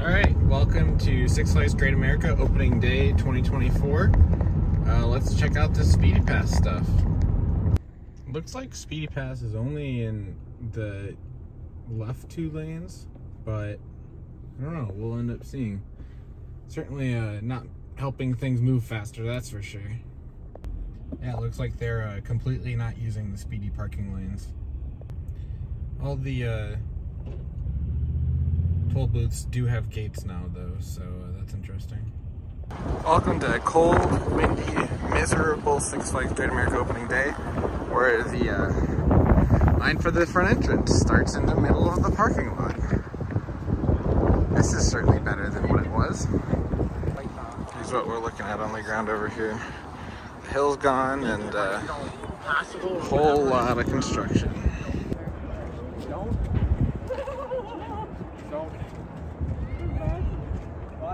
All right, welcome to Six Flags Great America opening day 2024. Uh, let's check out the Speedy Pass stuff. Looks like Speedy Pass is only in the left two lanes, but I don't know, we'll end up seeing. Certainly uh, not helping things move faster, that's for sure. Yeah, it looks like they're uh, completely not using the speedy parking lanes. All the uh, toll booths do have gates now though, so uh, that's interesting. Welcome to a cold, windy, miserable Six Flags Great America opening day, where the uh, line for the front entrance starts in the middle of the parking lot. This is certainly better than what it was. Here's what we're looking at on the ground over here. The hill's gone and uh, a whole lot of construction. yeah, they put that on time. You skipped the line.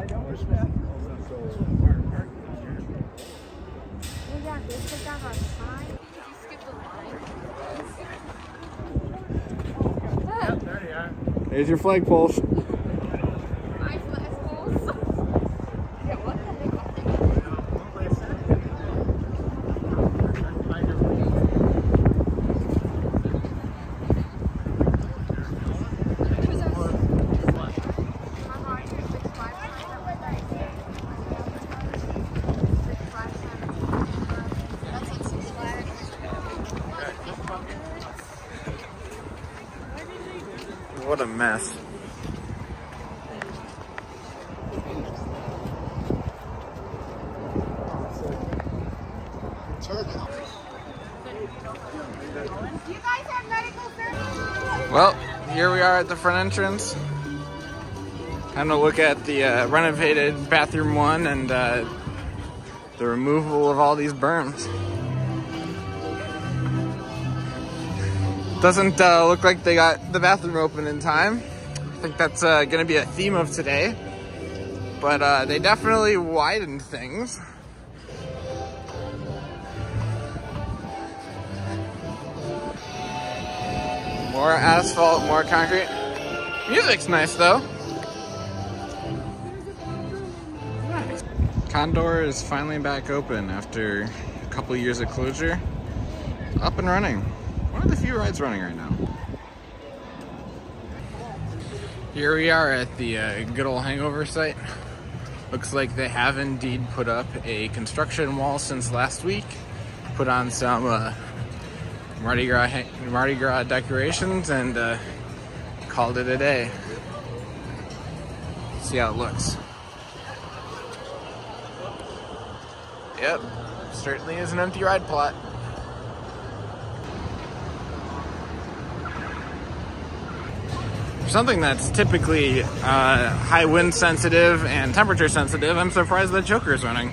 There's your flagpoles. My flashballs. yeah, what the heck? What a mess. Well, here we are at the front entrance. Time to look at the uh, renovated bathroom one and uh, the removal of all these berms. Doesn't uh, look like they got the bathroom open in time. I think that's uh, to be a theme of today. But uh, they definitely widened things. More asphalt, more concrete. Music's nice though. Condor is finally back open after a couple years of closure. Up and running. One of the few rides running right now. Here we are at the uh, good old hangover site. Looks like they have indeed put up a construction wall since last week. Put on some uh, Mardi Gras, Mardi Gras decorations and uh, called it a day. See how it looks. Yep, certainly is an empty ride plot. Something that's typically uh, high wind sensitive and temperature sensitive, I'm surprised that Joker is running.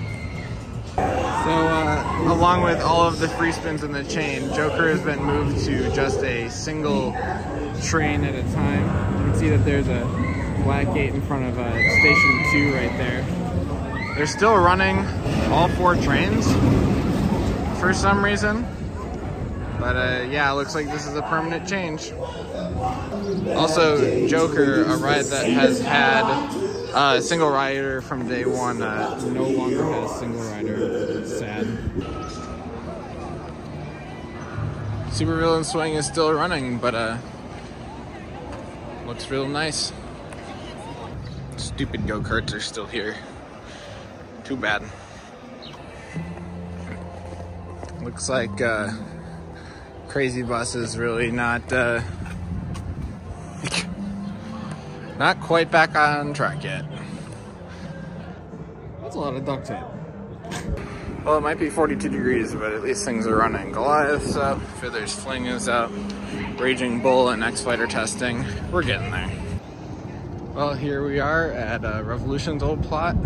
So, uh, along with all of the free spins in the chain, Joker has been moved to just a single train at a time. You can see that there's a black gate in front of uh, station two right there. They're still running all four trains for some reason. But uh, yeah, it looks like this is a permanent change. Also, Joker, a ride that has had uh, a single rider from day one, uh, no longer has single rider. Sad. Super Villain Swing is still running, but uh, looks real nice. Stupid go-karts are still here. Too bad. Looks like uh, Crazy Bus is really not uh, not quite back on track yet. That's a lot of duct tape. Well, it might be 42 degrees, but at least things are running. Goliath's up, Feathers Fling is up, Raging Bull and X-Flight testing. We're getting there. Well, here we are at uh, Revolution's old plot.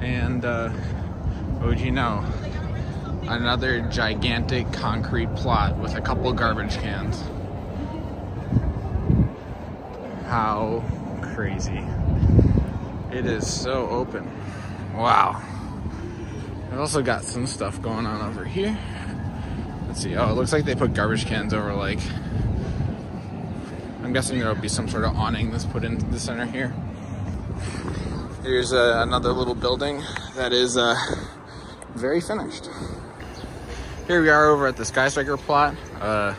And uh, what would you know? Another gigantic concrete plot with a couple garbage cans. How crazy. It is so open. Wow. I've also got some stuff going on over here. Let's see. Oh, it looks like they put garbage cans over like I'm guessing there will be some sort of awning that's put into the center here. Here's uh, another little building that is uh, very finished. Here we are over at the Sky Striker plot. Uh,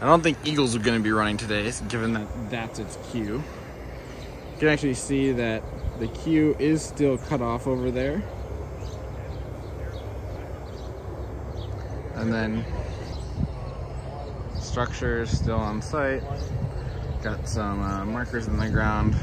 I don't think Eagles are going to be running today, given that that's its queue. You can actually see that the queue is still cut off over there. And then structure still on site. Got some uh, markers in the ground.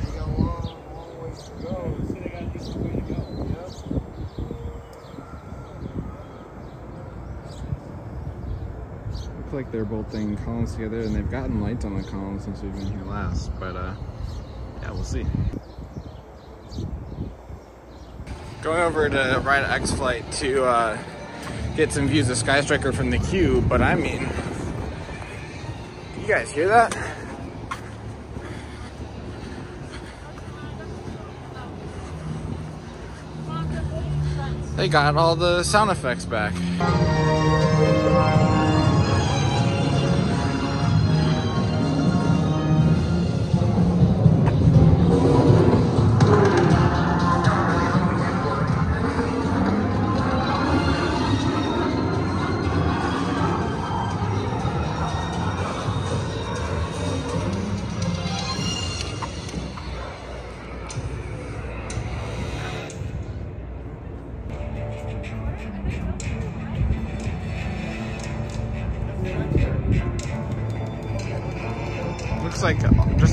Like they're bolting columns together and they've gotten lights on the columns since we've been here last, but uh, yeah, we'll see. Going over to ride X Flight to uh, get some views of Sky Striker from the queue, but I mean, you guys hear that? They got all the sound effects back.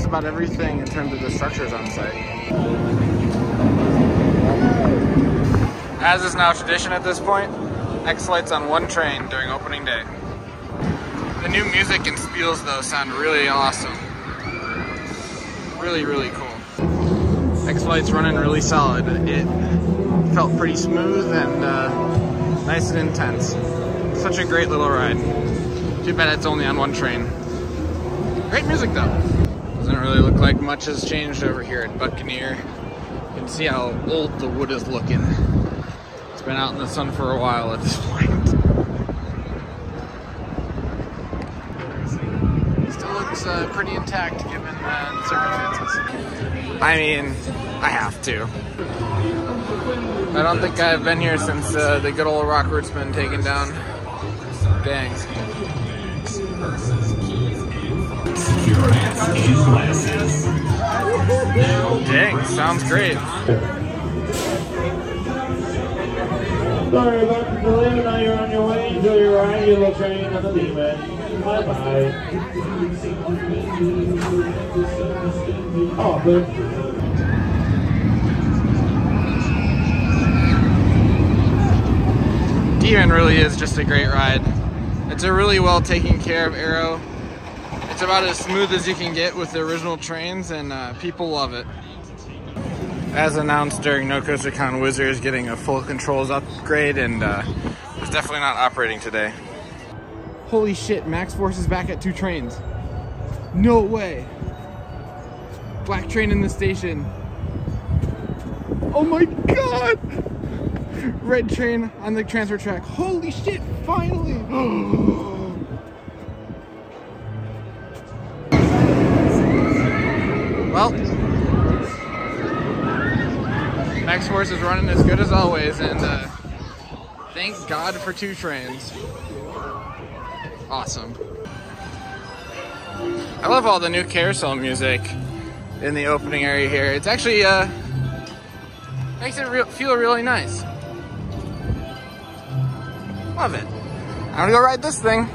About everything in terms of the structures on site. As is now tradition at this point, X Flight's on one train during opening day. The new music and spiels though sound really awesome. Really, really cool. X Flight's running really solid. It felt pretty smooth and uh, nice and intense. Such a great little ride. Too bad it's only on one train. Great music though. Doesn't really look like much has changed over here at Buccaneer. You can see how old the wood is looking. It's been out in the sun for a while at this point. Still looks uh, pretty intact given the circumstances. I mean, I have to. I don't think I've been here since uh, the good old Rockwood's been taken down. Dang. Sounds great. Sorry about the. Now you're on your way. Enjoy your ride. Train on the beam Bye bye. Oh. Demon really is just a great ride. It's a really well taken care of Arrow. It's about as smooth as you can get with the original trains and uh, people love it. As announced during No Coaster Con, Whizzer is getting a full controls upgrade and uh, it's definitely not operating today. Holy shit, Maxx Force is back at two trains. No way. Black train in the station. Oh my god! Red train on the transfer track. Holy shit, finally! Force is running as good as always, and uh, thank God for two trains. Awesome. I love all the new carousel music in the opening area here. It's actually uh, makes it re feel really nice. Love it. I'm gonna go ride this thing.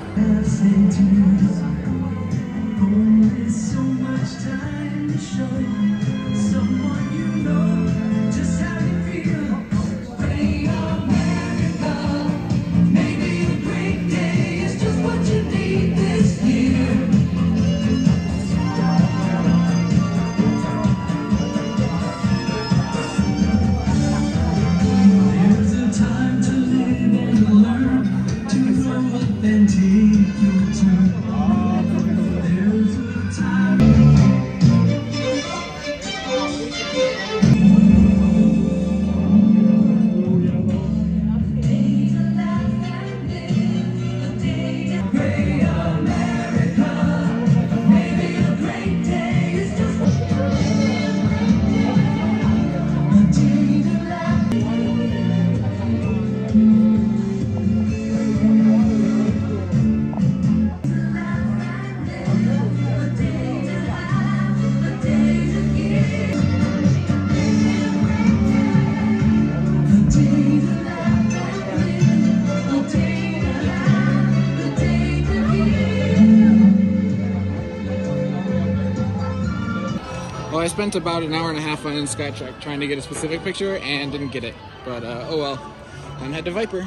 Spent about an hour and a half on Skytrack trying to get a specific picture and didn't get it. But uh, oh well, I'm head to Viper.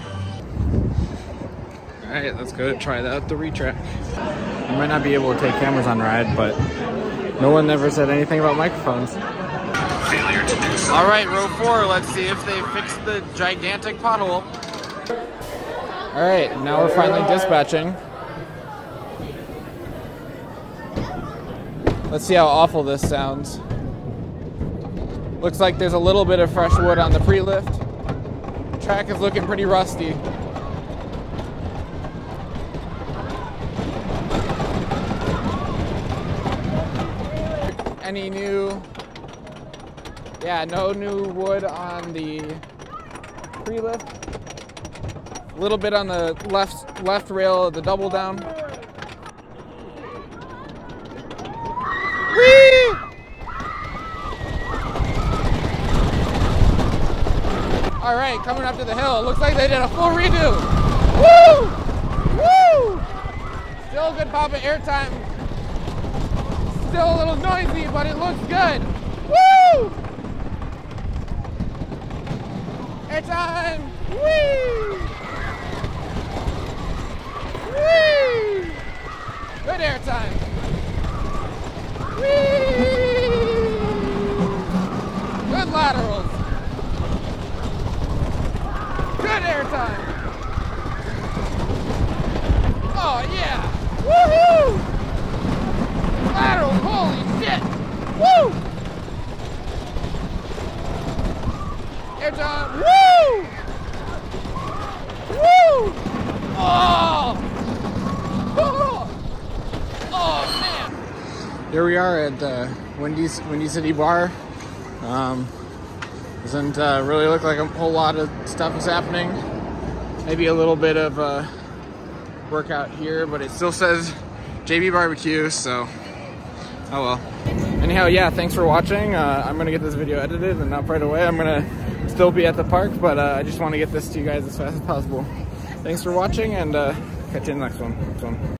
All right, let's go try out the retrack. I might not be able to take cameras on ride, but no one ever said anything about microphones. All right, row four, let's see if they fixed the gigantic pothole. All right, now we're finally dispatching. Let's see how awful this sounds. Looks like there's a little bit of fresh wood on the pre-lift. Track is looking pretty rusty. Any new, yeah, no new wood on the pre-lift. A little bit on the left left rail of the double down. Whee! All right, coming up to the hill. Looks like they did a full redo. Woo! Woo! Still a good pop of airtime. Still a little noisy, but it looks good. Woo! Airtime! Whee! Whee! Good airtime. Whee! Good laterals. Good airtime. Oh yeah. Woohoo! Lateral, holy shit. Woo! Airtime. Woo! Woo! Oh! Oh! Oh man! Here we are at the Wendy's, Windy City Bar. Um, doesn't uh, really look like a whole lot of stuff is happening. Maybe a little bit of uh, workout here, but it still says JB Barbecue, so oh well. Anyhow, yeah, thanks for watching. Uh, I'm gonna get this video edited and up right away. I'm gonna still be at the park, but uh, I just want to get this to you guys as fast as possible. Thanks for watching, and uh, catch you in the next one. Next one.